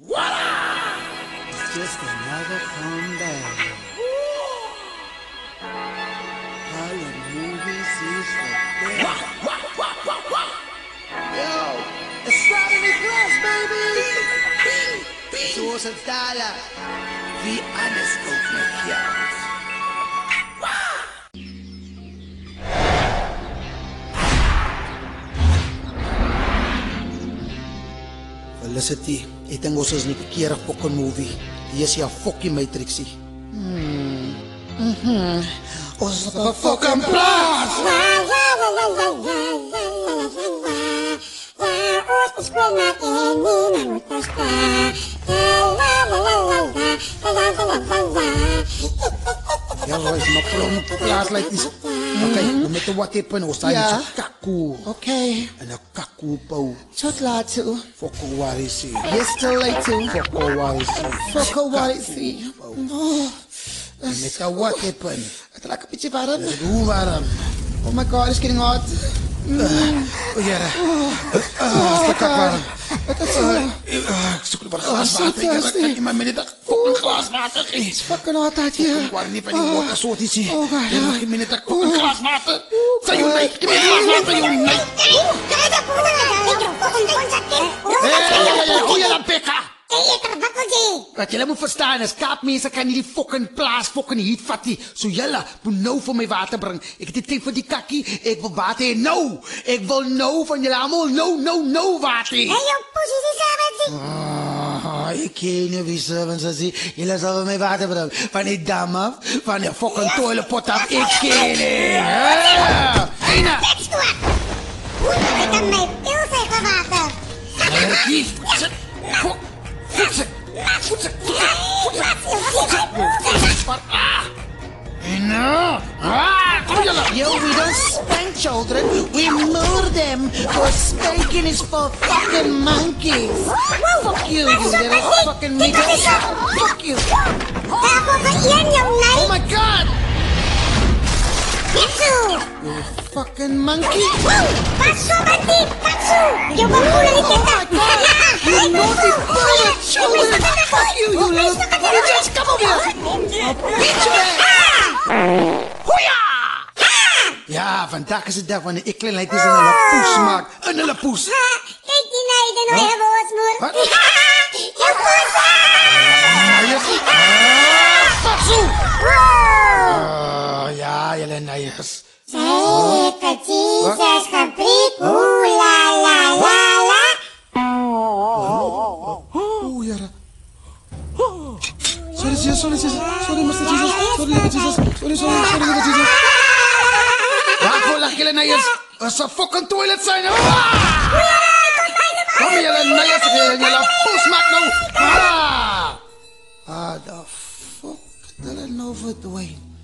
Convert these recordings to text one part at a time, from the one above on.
It's just another comeback. Kallit movies is the best. Yo, it's Friday Glass, baby! Zoals het dala. Wie anders ook met jou. Felicity, ek dink ons is nie verkeerde fucking movie. Die is ja fucking Matrixie. Hmm. Mhm. Ons is op 'n fucking plaas. Ja, Royce, maar die plaas lyk dis. Okay, no matter what happen, ons staan Ja. ja. kakku. Okay, En 'n Kupo. Chotlatu. Fokowarisi. Yestelatu. Fokowarisi. Fokowarisi. Oh. Met a what happen? Het raakt een beetje warm. Hoe warm? Oh my god, it's getting hot. Oh, is warm. Wat is er? Ik zoek wat glas water. Ik heb niet dag glas is fucking hot. Ik word niet van die water. Oh god. Ik heb nog geen minuut dat een glas me glas water, jullie. がこうな Hé, goeie een pikken! Wat jullie moeten verstaan is, kaapmensen kan die fucking plaats fucking heat vatty. Zo jullie moet nou voor mij water brengen. Ik heb dit voor die kakkie, ik wil water nou. Ik wil nou van jullie allemaal nou, nou, nou water. Hé, joh, poesie, die samen ah, Ik ken je wie zeven ze zien. Jullie zullen mij water brengen. Van die dam af, van die fucking toiletpot af. Ik ken je. Eina! Ina. Energie. Voetsen. Vo- Voetsen. fucking monkey. Passo, wat zo? Je got full of it. You naughty bullet children! Fuck you, you little... You just come over here! I'll beat bitch man. Hoeya! Ja, vandaag is het dag wanneer ik klein is een hele poes maak. Een hele poes! Sorry, Jesus, sorry, Mr. Jesus. Sorry, Lord Jesus. Sorry, sorry, sorry, Lord Jesus. Waarvoor lag jullie neiers? Er zou fucking toilet zijn. Kom jullie neiers. Jullie poes maak nou. Ah! Ah, the fuck. Dat is nou verdwijn.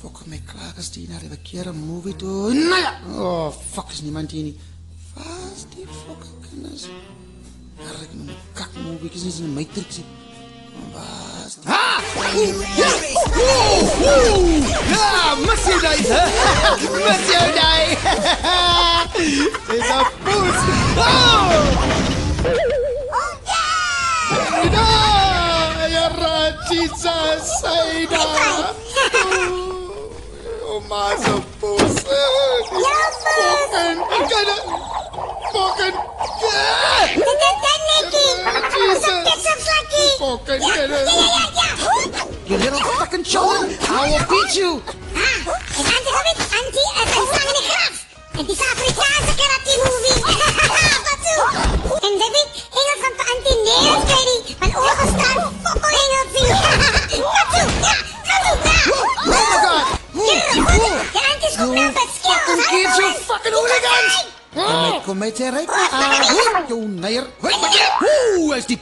Fuck, my klaar is die naar de verkeerde movie toe. Nou ja. Oh, fuck, is niemand hier niet. Waar is die fucking kinders? Ja, ik noem een kakmovie. Ik is niet Matrix. Waar is? Hè? Mis je die? Is een poes. Oh! Saida! Ja, Jesus, Saida! Oh, maar zo'n poes. Fucking, ik kan het. Fucking, ja! Jesus! Fucking, get it. You little fucking children, I will beat you! Het is Afrikaanse karate comete rey. Junair. hij is diep.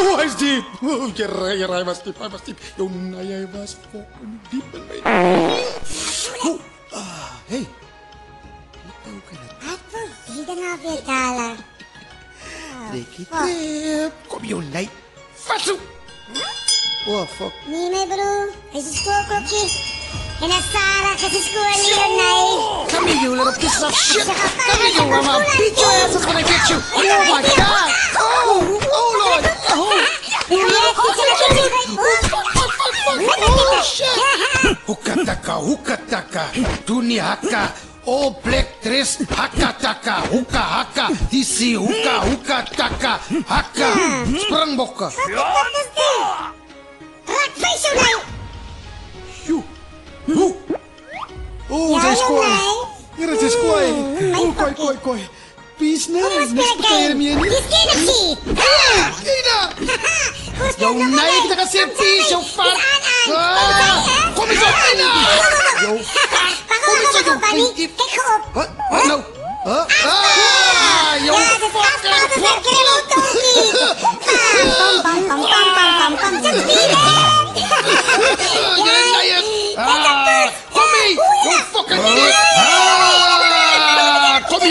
Hoe is diep. Je rij, hij was diep, hij was diep. Junair, jij was fucking diep. Hé. Wat wil je nou weer talen? Trekkie trip. Kom Junair. Fatsoen. Oh, fuck. Nee, mijn broer. Hij is een spoorkokje. And I saw her because school at night. Come here, you little piece of shit. Come here, you. I'm beat your asses when I get you. Oh, my God. Oh, oh, Lord. Oh, oh, oh, oh, oh, oh, oh, Hukataka, hukataka, tuni haka. O black dress, haka taka, huka haka, DC huka huka taka, haka, sprang boka. What the fuck is this? Rock face you now! Oh, zij is koi. Hier, het is koi. Oh, koi, koi, koi. Peace, nee. Vamos Nes para pa kayo niya ni. Discriminatie. Ina! Hoe Yo, naik na kasi ang peace, fuck. Ah, Kom eens op, Ina! Yo, Kom eens op, pinky. Kijk op. Wat? Wat nou? Huh?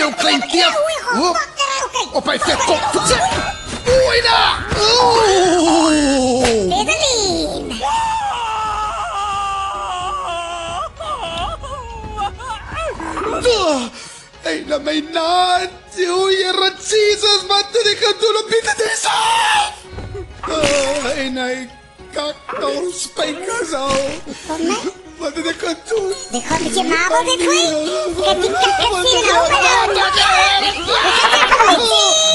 Był klękiet! Opejcie kopce! Ujna! Fiddling! Ej, na mejnacji! Uje, racisas! Matry, hantulo, pizza, tesa! Ej, na kaktus, pejkazał! Pomyśl? Mother, they can't do it. They can't do it. They can't que it. They can't do it. They can't do it. They can't do it. They can't do it.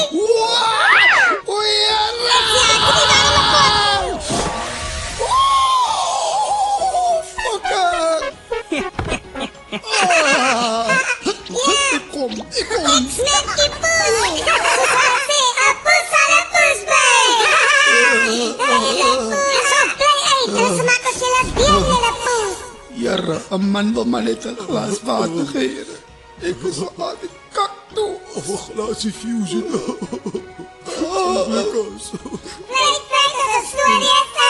Transformar com o gelo dele, Lerapu! ja, een man wil maar net een glas water geven. Ik wil zo aan de kak toe. Of een glaasje fusion. Ah. ik weet, dat is